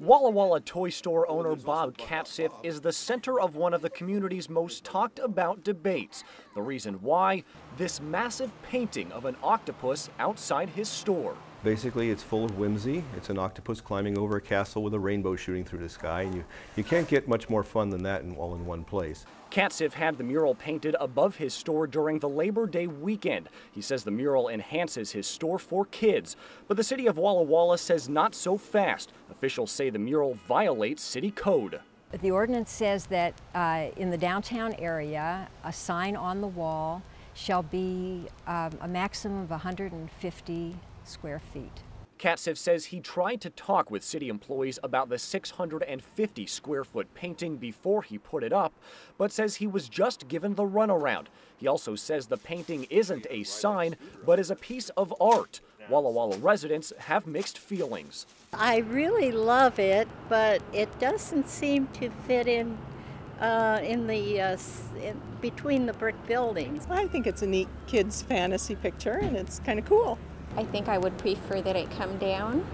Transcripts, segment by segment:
Walla Walla toy store owner Bob Catsiff is the center of one of the community's most talked about debates. The reason why? This massive painting of an octopus outside his store. Basically, it's full of whimsy. It's an octopus climbing over a castle with a rainbow shooting through the sky, and you, you can't get much more fun than that in, all in one place. Catsiff had the mural painted above his store during the Labor Day weekend. He says the mural enhances his store for kids. But the city of Walla Walla says not so fast. Officials say the mural violates city code. The ordinance says that uh, in the downtown area, a sign on the wall shall be um, a maximum of 150 square feet. Catsiff says he tried to talk with city employees about the 650 square foot painting before he put it up, but says he was just given the runaround. He also says the painting isn't a sign, but is a piece of art. Walla Walla residents have mixed feelings. I really love it, but it doesn't seem to fit in uh, in the uh, in between the brick buildings. I think it's a neat kids fantasy picture and it's kind of cool. I think I would prefer that it come down,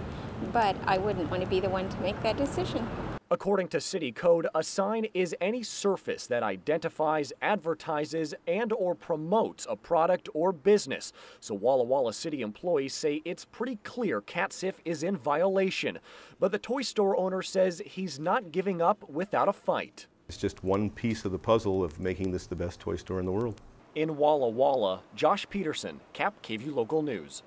but I wouldn't want to be the one to make that decision. According to city code, a sign is any surface that identifies, advertises, and or promotes a product or business. So Walla Walla city employees say it's pretty clear Catsiff is in violation. But the toy store owner says he's not giving up without a fight. It's just one piece of the puzzle of making this the best toy store in the world. In Walla Walla, Josh Peterson, KAPP KVEW Local News.